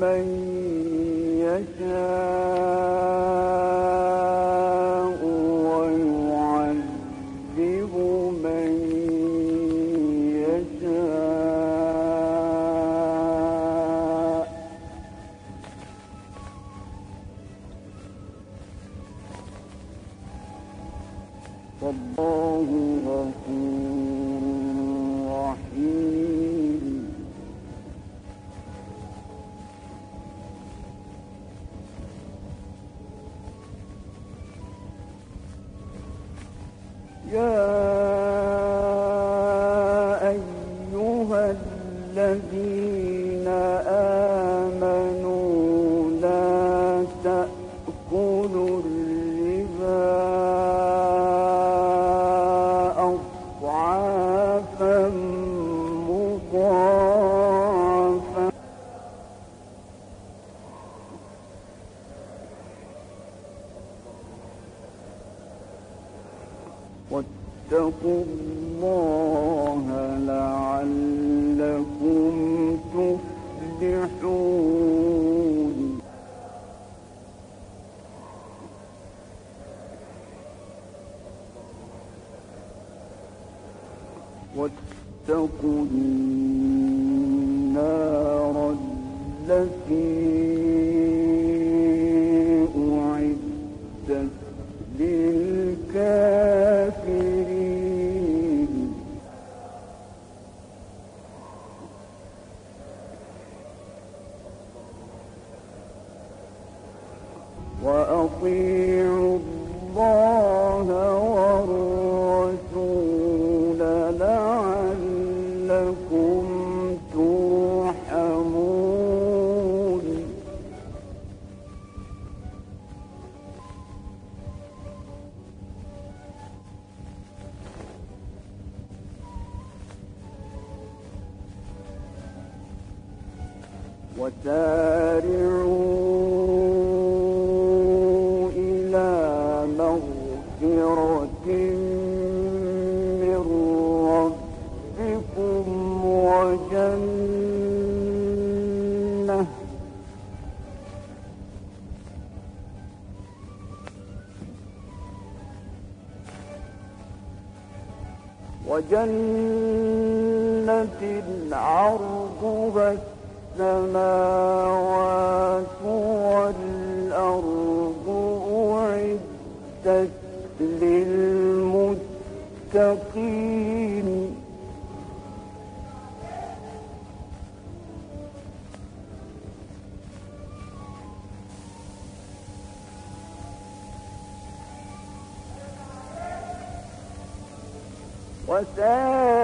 من يشاء. give بصير وجنة عرضها السماوات والأرض أعدت للمتقين até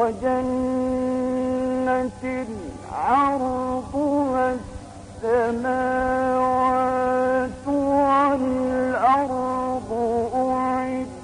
وجنة عرضها السماوات والأرض أعدت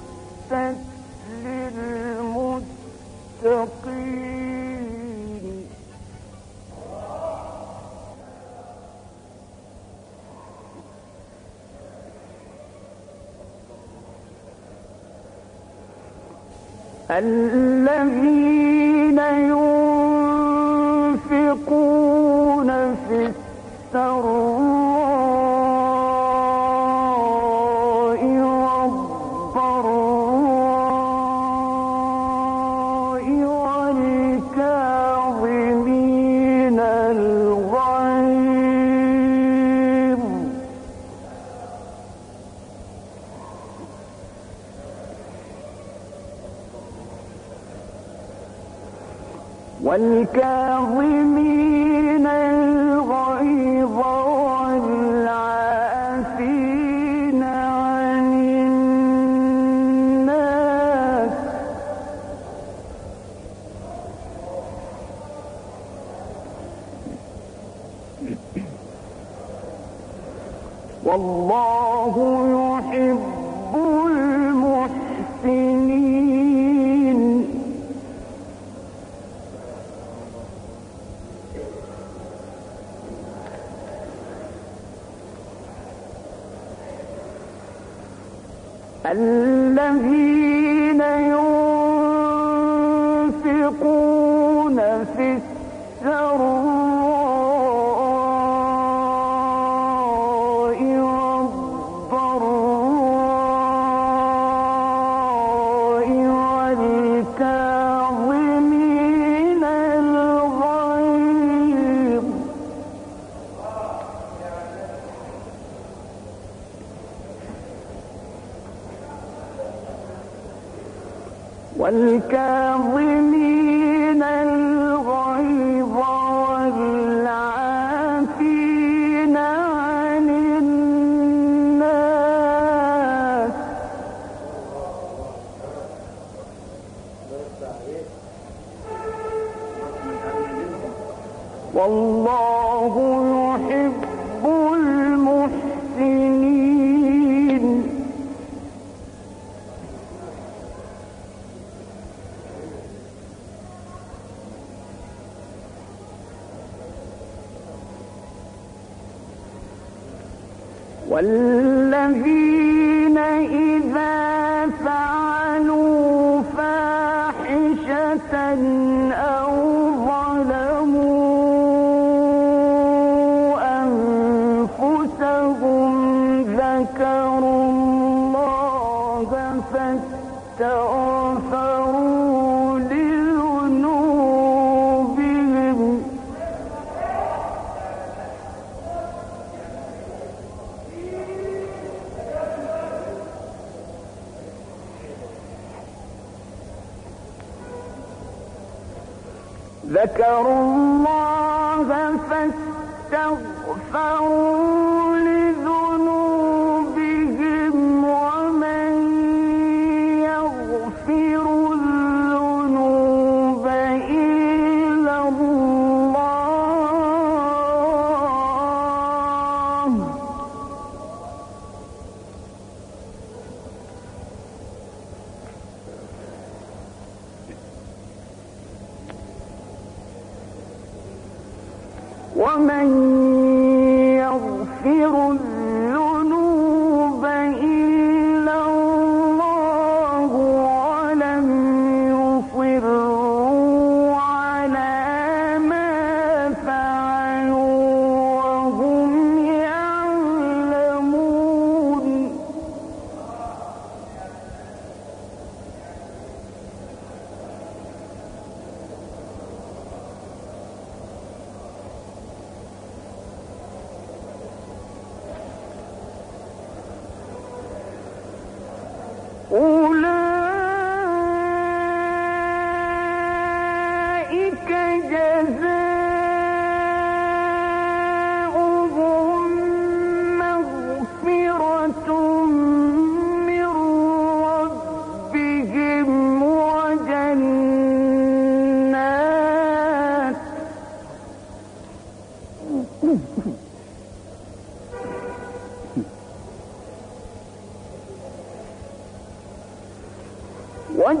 والكاظمين الغيظ والعافين عن الناس. والله الذي والذي ذكروا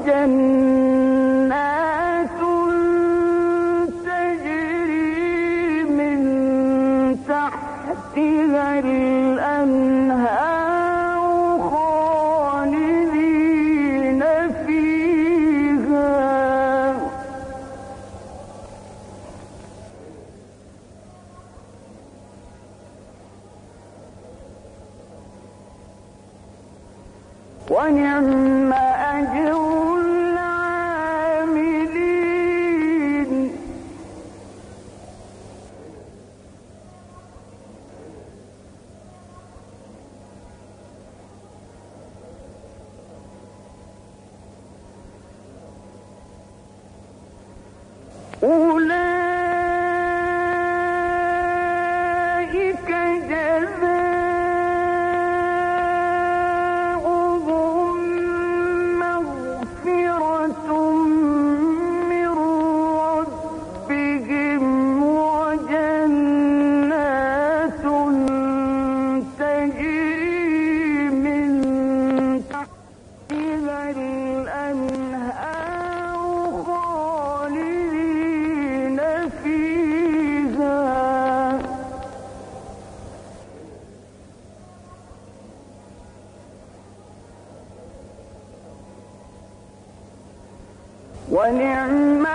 وجنات ونعم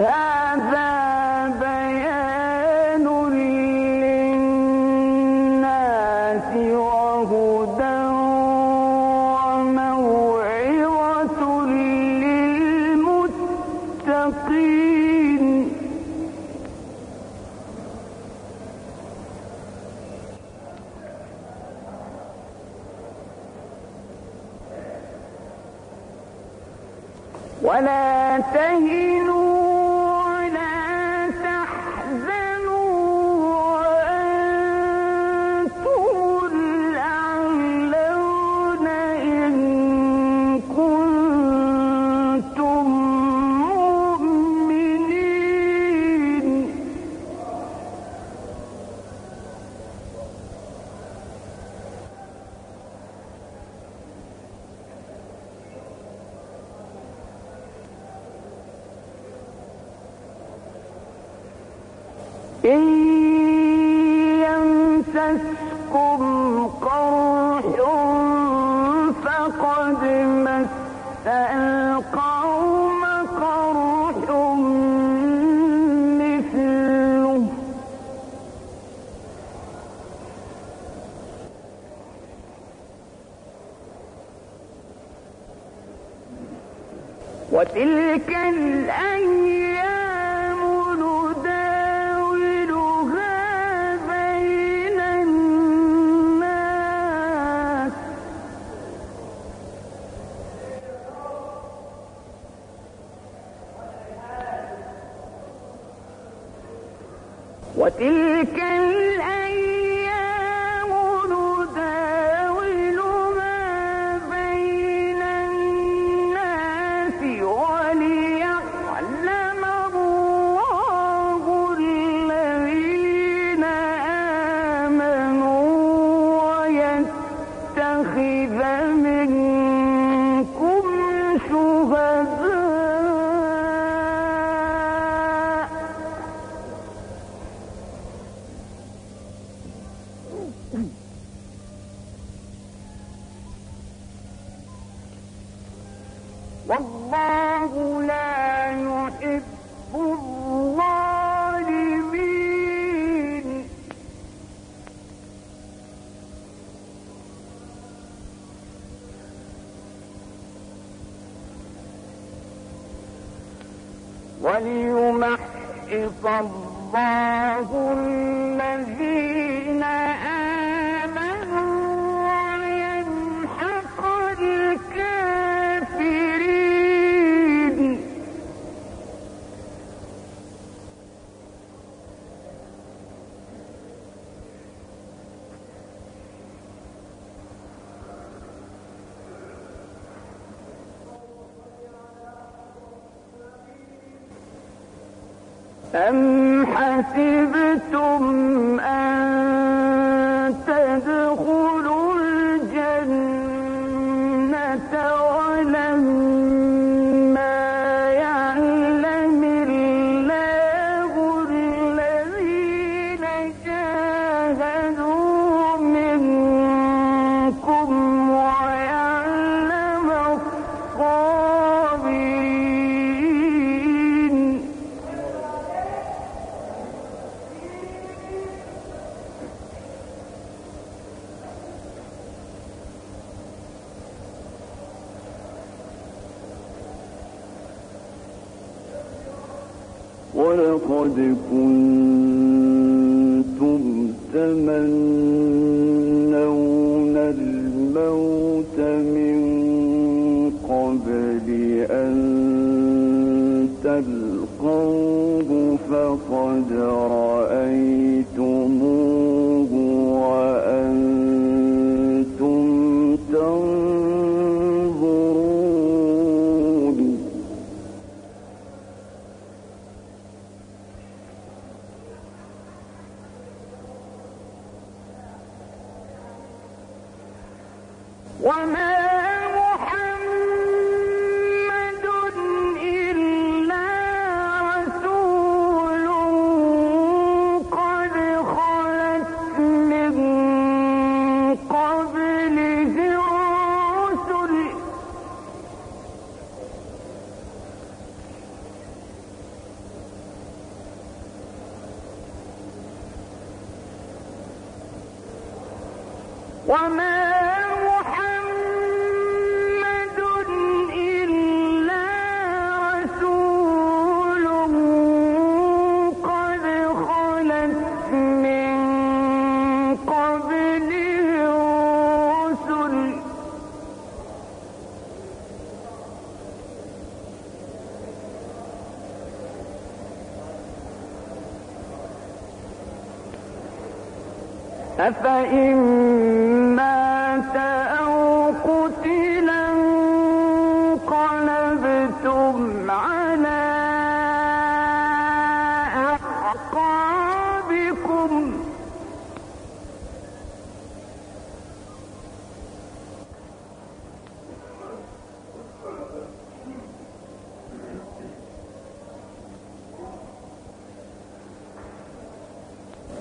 هذا day وتلك وليمحص الله كنتم تمنون الموت من قبل أن تلقوه فقد رأيتموه. وما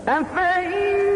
and faith.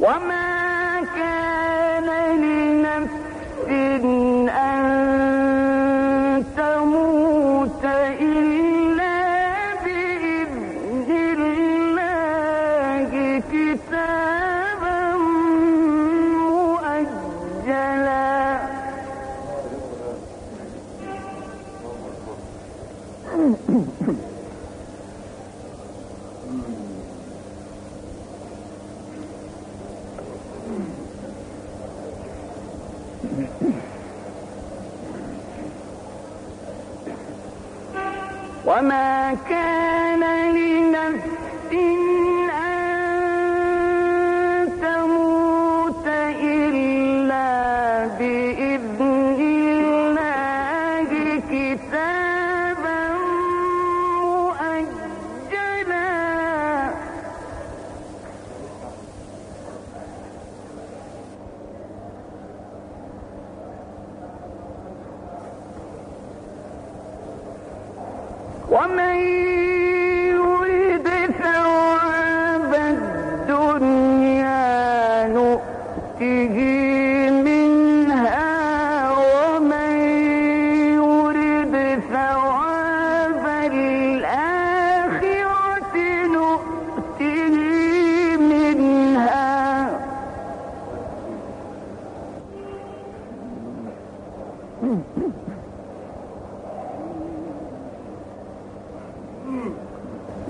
وما كان لنفس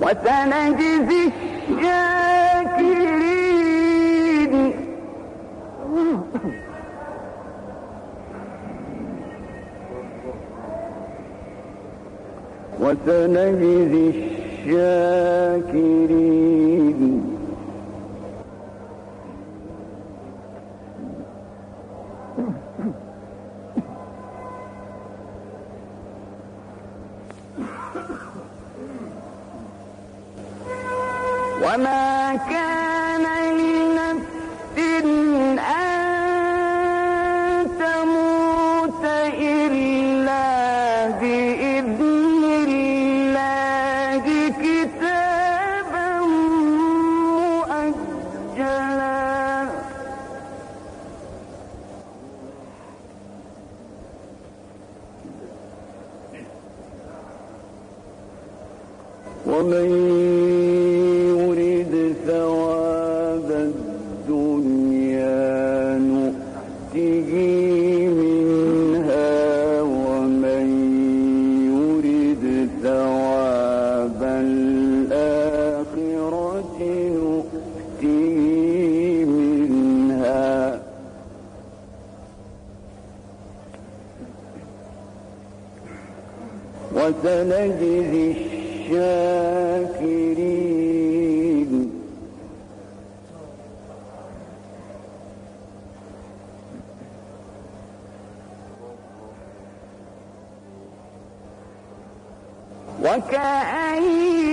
وسنجزي الشاكرين. وسنجزي الشاكرين. ومن وكأين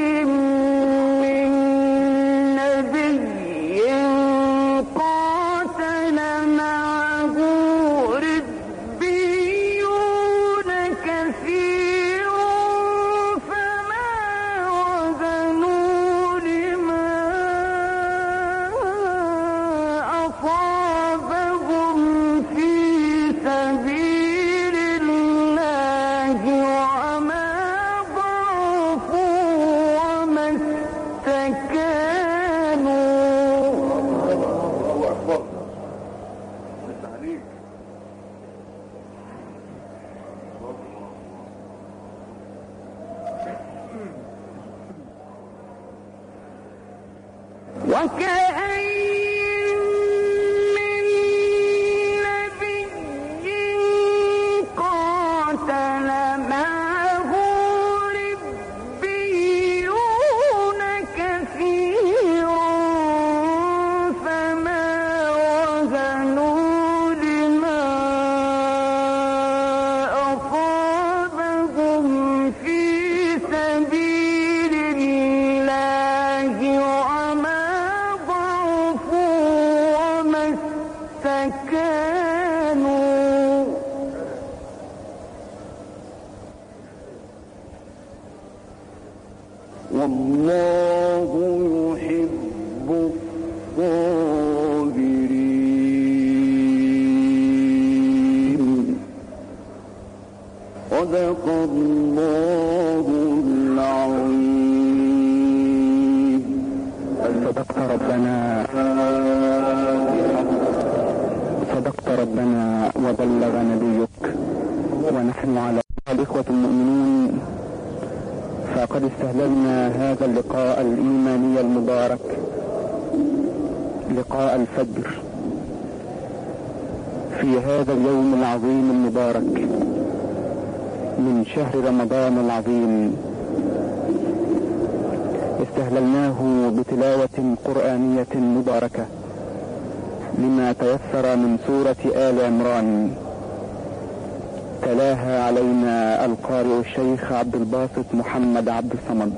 الله العظيم. صدقت ربنا. صدقت ربنا وبلغ نبيك. ونحن على الإخوة المؤمنون. فقد استهللنا هذا اللقاء الإيماني المبارك. لقاء الفجر. في هذا اليوم العظيم المبارك. من شهر رمضان العظيم. استهللناه بتلاوة قرآنية مباركة لما تيسر من سورة آل عمران. تلاها علينا القارئ الشيخ عبد الباسط محمد عبد الصمد.